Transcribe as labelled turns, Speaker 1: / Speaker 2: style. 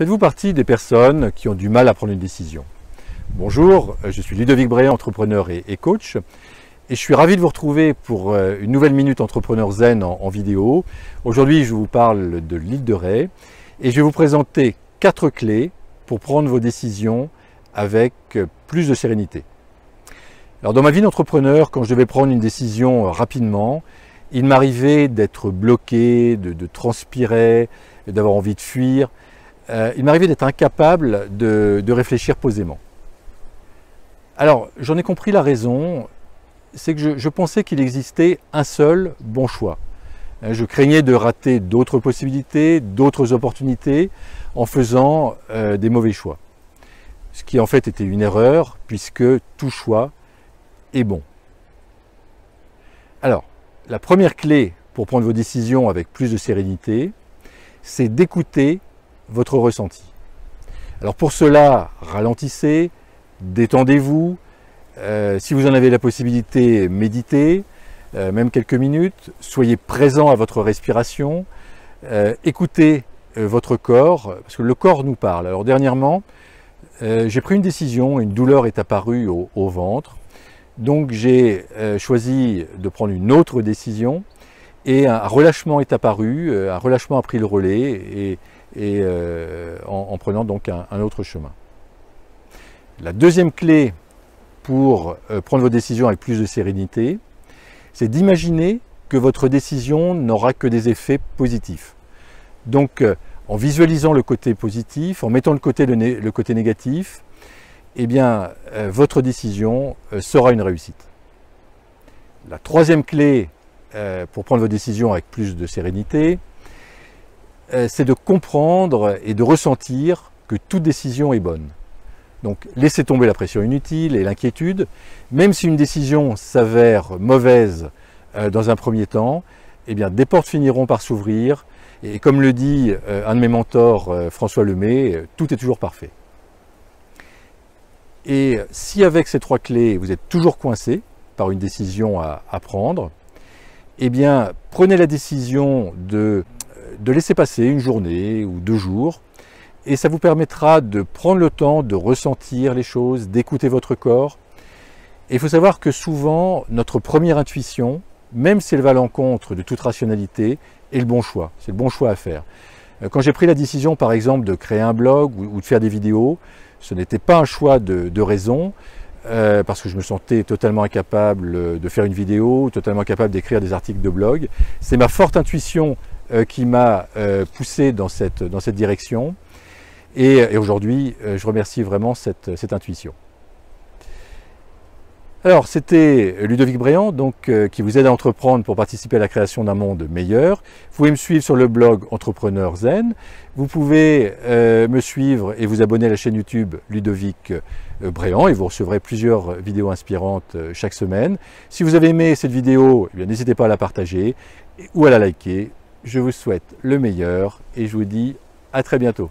Speaker 1: Faites-vous partie des personnes qui ont du mal à prendre une décision Bonjour, je suis Ludovic Bréant, entrepreneur et, coach, et je suis ravi de vous retrouver pour euh, une nouvelle Minute Entrepreneur Zen en, vidéo. Aujourd'hui, je vous parle de l'île de Ré, et je vais vous présenter quatre clés pour prendre vos décisions avec euh, plus de sérénité. Alors dans ma vie d'entrepreneur, quand je devais prendre une décision euh, rapidement, il m'arrivait d'être bloqué, de transpirer, d'avoir envie de fuir. Euh, il m'arrivait d'être incapable de, réfléchir posément. Alors, j'en ai compris la raison, c'est que je, pensais qu'il existait un seul bon choix. Euh, je craignais de rater d'autres possibilités, d'autres opportunités en faisant euh, des mauvais choix. Ce qui en fait était une erreur, puisque tout choix est bon. Alors, la première clé pour prendre vos décisions avec plus de sérénité, c'est d'écouter votre ressenti. Alors pour cela, ralentissez, détendez-vous. Euh, si vous en avez la possibilité, méditez, euh, même quelques minutes. Soyez présent à votre respiration. Euh, écoutez votre corps, parce que le corps nous parle. Alors dernièrement, j'ai pris une décision, une douleur est apparue au, au ventre. Donc j'ai choisi de prendre une autre décision et un relâchement est apparu, un relâchement a pris le relais et, et euh, en, prenant donc un, autre chemin. La deuxième clé pour euh, prendre vos décisions avec plus de sérénité, c'est d'imaginer que votre décision n'aura que des effets positifs. Donc euh, en visualisant le côté positif, en mettant de côté le, côté négatif, eh bien, votre décision sera une réussite. La troisième clé pour prendre vos décisions avec plus de sérénité, c'est de comprendre et de ressentir que toute décision est bonne. Donc laissez tomber la pression inutile et l'inquiétude, même si une décision s'avère mauvaise euh, dans un premier temps, eh bien des portes finiront par s'ouvrir, et comme le dit euh, un de mes mentors, François Lemay, tout est toujours parfait. Et si avec ces trois clés, vous êtes toujours coincé par une décision à, à prendre, eh bien prenez la décision de de laisser passer une journée ou deux jours, et ça vous permettra de prendre le temps de ressentir les choses, d'écouter votre corps. Et il faut savoir que souvent, notre première intuition, même si elle va à l'encontre de toute rationalité, est le bon choix. C'est le bon choix à faire. Euh, quand j'ai pris la décision, par exemple, de créer un blog ou de faire des vidéos, ce n'était pas un choix de, raison, euh, parce que je me sentais totalement incapable de faire une vidéo, totalement incapable d'écrire des articles de blog. C'est ma forte intuition euh, qui m'a euh, poussé dans cette, dans cette direction. Et, aujourd'hui, euh, je remercie vraiment cette, cette intuition. Alors, c'était Ludovic Bréant, donc, qui vous aide à entreprendre pour participer à la création d'un monde meilleur. Vous pouvez me suivre sur le blog Entrepreneur Zen. Vous pouvez me suivre et vous abonner à la chaîne YouTube Ludovic Bréant et vous recevrez plusieurs vidéos inspirantes chaque semaine. Si vous avez aimé cette vidéo, eh n'hésitez pas à la partager ou à la liker je vous souhaite le meilleur et je vous dis à très bientôt.